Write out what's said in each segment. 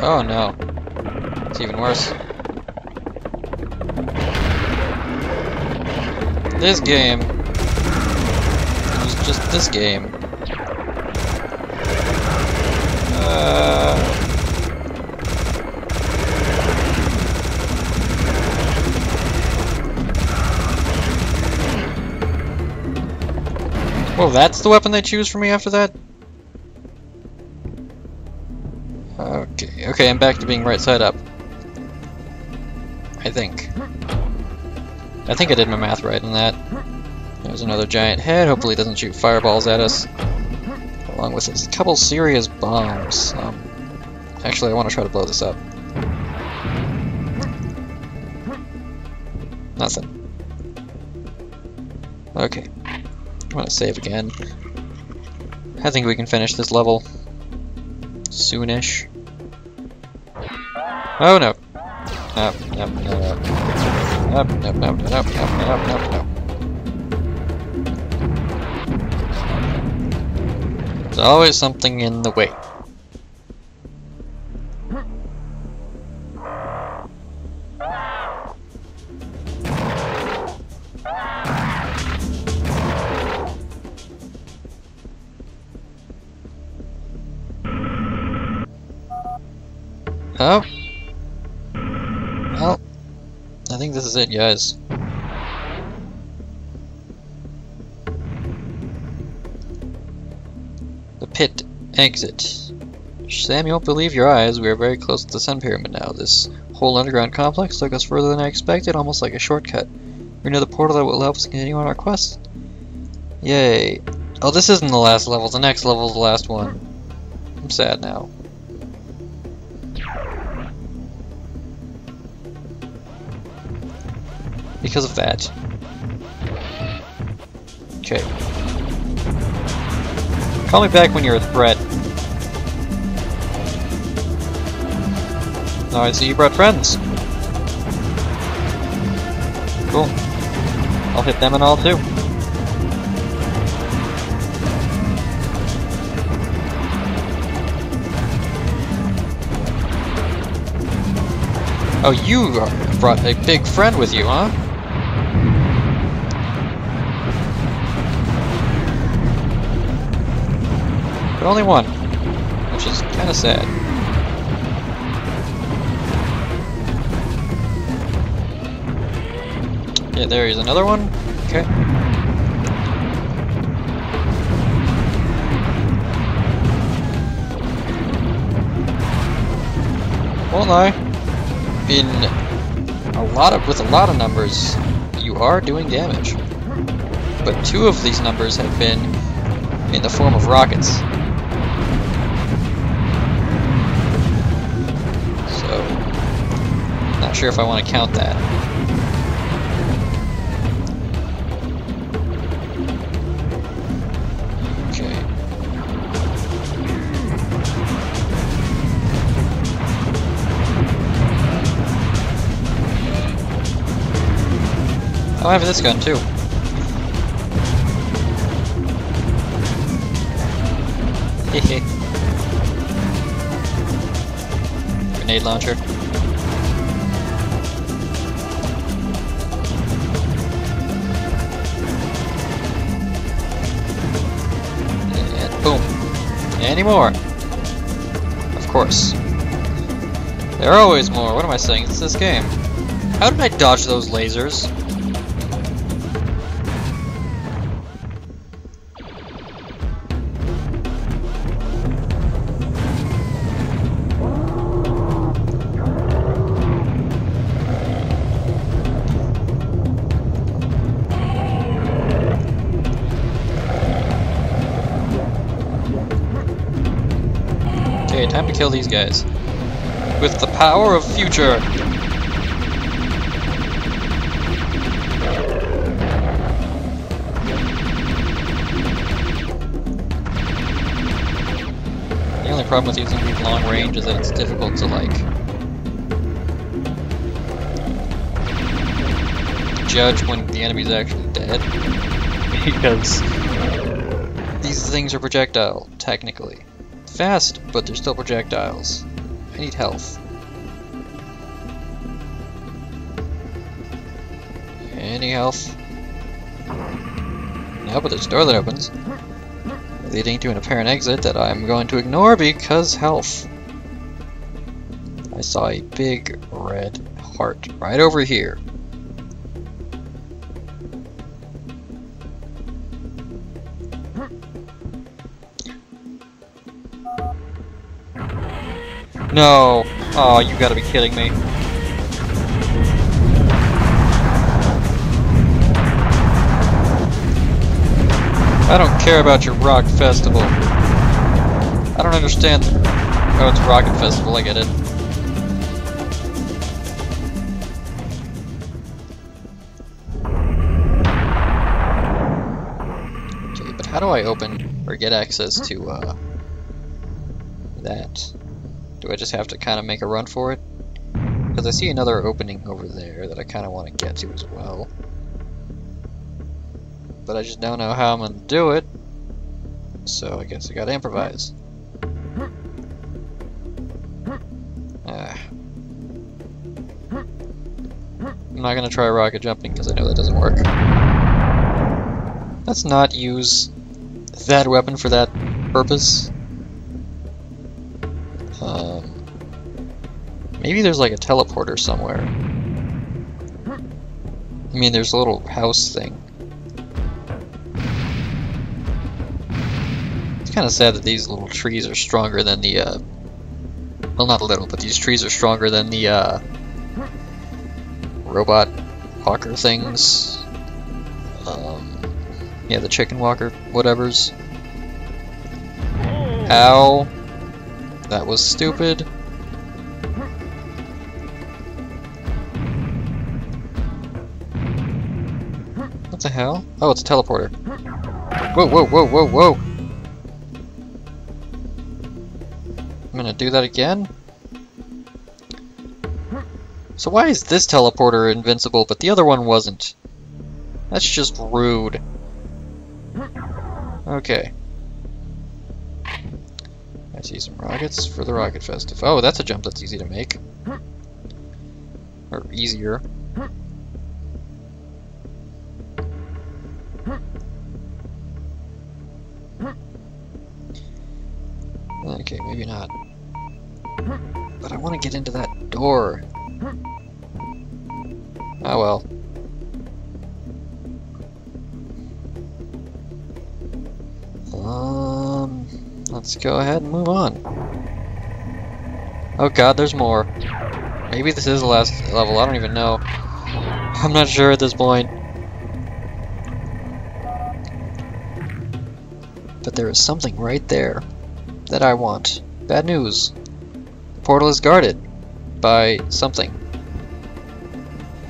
Oh no. It's even worse. This game. Was just this game. Uh. Well, that's the weapon they choose for me after that? Okay, okay, I'm back to being right side up. I think. I think I did my math right on that. There's another giant head, hopefully it doesn't shoot fireballs at us. Along with a couple serious bombs. Um, actually, I want to try to blow this up. Nothing. Okay. I'm gonna save again. I think we can finish this level soonish. Oh no. There's always something in the way. Oh. I think this is it, guys. The pit exit. Samuel, believe your eyes. We are very close to the Sun Pyramid now. This whole underground complex took us further than I expected, almost like a shortcut. We're near the portal that will help us continue on our quest. Yay. Oh, this isn't the last level. The next level is the last one. I'm sad now. Because of that. Okay. Call me back when you're a threat. Oh, I see you brought friends. Cool. I'll hit them and all too. Oh, you brought a big friend with you, huh? But only one, which is kind of sad. Yeah, there is another one. Okay. Won't. In a lot of with a lot of numbers, you are doing damage. But two of these numbers have been in the form of rockets. Not sure if I want to count that. Okay. Oh, I have this gun too. Grenade launcher. More? Of course. There are always more. What am I saying? It's this game. How did I dodge those lasers? Time to kill these guys. With the power of future! The only problem with using these long range is that it's difficult to, like, judge when the enemy's actually dead. because these things are projectile, technically. Fast, but they're still projectiles. I need health. Any health? No, but there's a door that opens, leading to an apparent exit that I'm going to ignore because health. I saw a big red heart right over here. No! Oh, you gotta be kidding me. I don't care about your rock festival. I don't understand. Oh, it's a rocket festival, I get it. Okay, but how do I open or get access to, uh, that? Do I just have to kind of make a run for it? Because I see another opening over there that I kind of want to get to as well. But I just don't know how I'm going to do it. So I guess I gotta improvise. Ah. I'm not gonna try rocket jumping because I know that doesn't work. Let's not use that weapon for that purpose. Maybe there's like a teleporter somewhere. I mean, there's a little house thing. It's kind of sad that these little trees are stronger than the, uh, well, not a little, but these trees are stronger than the, uh, robot walker things. Um, yeah, the chicken walker, whatevers. Ow. That was stupid. What the hell? Oh, it's a teleporter. Whoa, whoa, whoa, whoa, whoa! I'm gonna do that again? So why is this teleporter invincible, but the other one wasn't? That's just rude. Okay. I see some rockets for the Rocket Festive. Oh, that's a jump that's easy to make. Or easier. Maybe not. But I want to get into that door. Oh well. Um, let's go ahead and move on. Oh god, there's more. Maybe this is the last level, I don't even know. I'm not sure at this point. But there is something right there that I want. Bad news. The portal is guarded by something.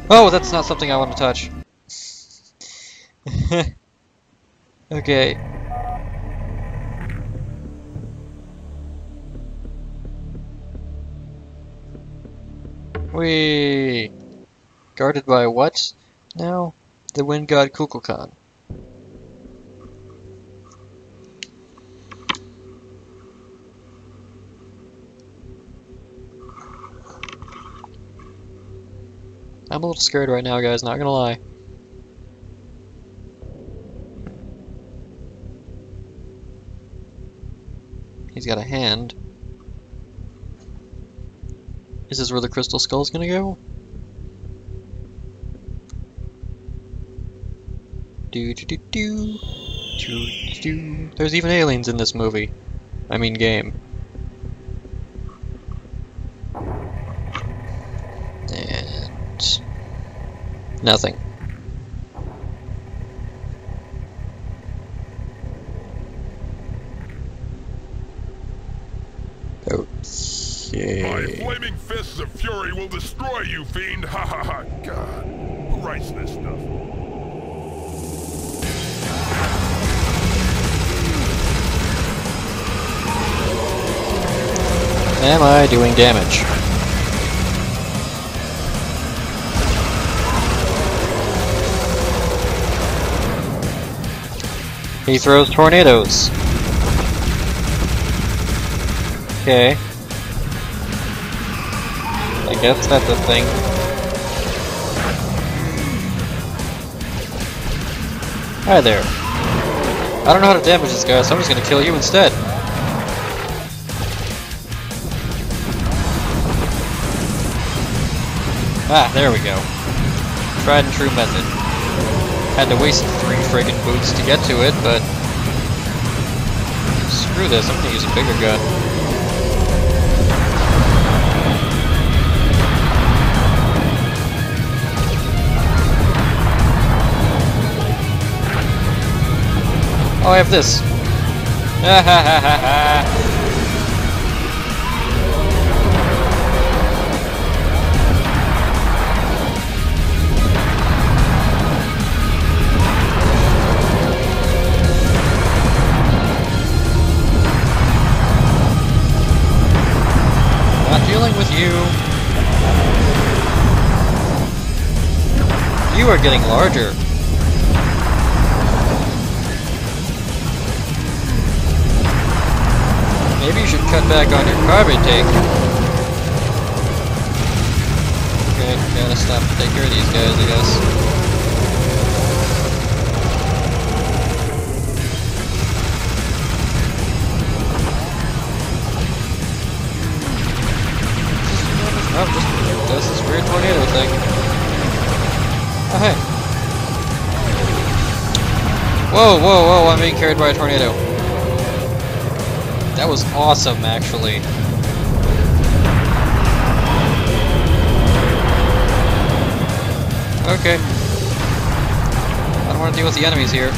Oh, that's not something I want to touch. okay. We guarded by what? Now, the wind god Kukulkan. I'm a little scared right now, guys, not gonna lie. He's got a hand. Is this where the crystal skull's gonna go? Do do do do. Do do. There's even aliens in this movie. I mean game. And nothing. My flaming fists of fury will destroy you, fiend! Ha ha ha! God, who writes this stuff? Am I doing damage? He throws tornadoes. Okay. I guess that's a thing. Hi there. I don't know how to damage this guy, so I'm just gonna kill you instead. Ah, there we go. Tried and true method. Had to waste three friggin' boots to get to it, but... Screw this, I'm gonna use a bigger gun. Oh, I have this. Ha ha ha ha ha. You are getting larger. Maybe you should cut back on your carb intake. Okay, gotta stop and take care of these guys, I guess. Whoa, whoa, whoa, I'm being carried by a tornado. That was awesome, actually. Okay. I don't want to deal with the enemies here.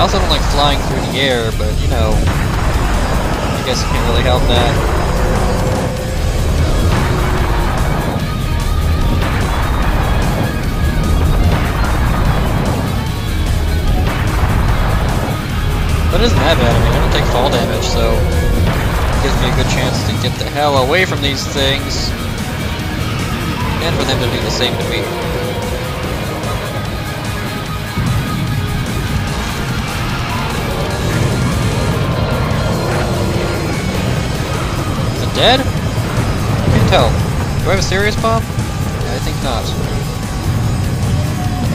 I also don't like flying through the air, but you know, I guess you can't really help that. But it isn't that bad, I mean, I don't take fall damage, so it gives me a good chance to get the hell away from these things. And for them to do the same to me. Dead? Can't tell. Do I have a serious bomb? I think not.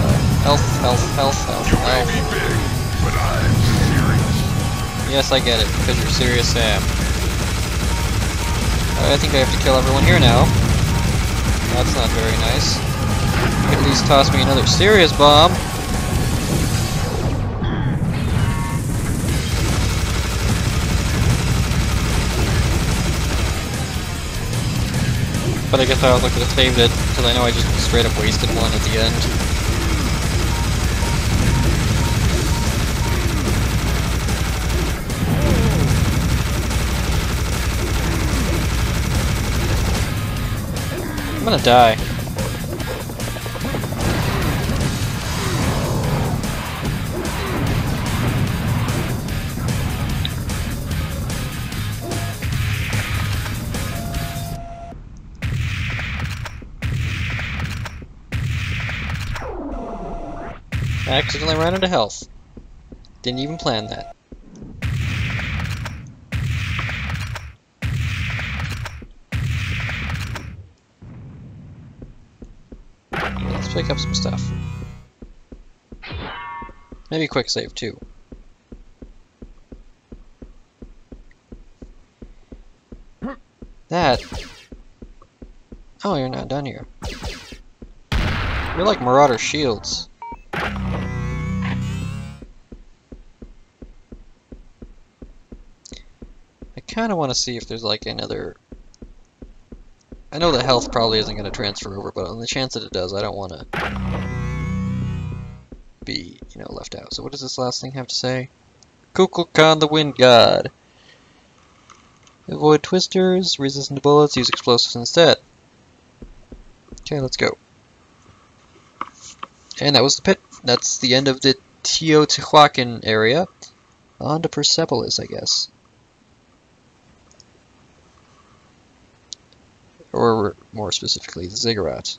Uh, health, health, health, health. You may be big, but I'm serious. Yes, I get it, because you're serious Sam. I think I have to kill everyone here now. That's not very nice. You could at least toss me another serious bomb. But I guess I also could have saved it, because I know I just straight up wasted one at the end. I'm gonna die. I accidentally ran into health. Didn't even plan that. Let's pick up some stuff. Maybe quick save too. That. Oh, you're not done here. You're like Marauder Shields. Kind of want to see if there's like another. I know the health probably isn't going to transfer over, but on the chance that it does, I don't want to be, you know, left out. So what does this last thing have to say? Kukulkan the Wind God. Avoid twisters, resistant to bullets, use explosives instead. Okay, let's go. And that was the pit. That's the end of the Teotihuacan area. On to Persepolis, I guess. Or more specifically, the ziggurat.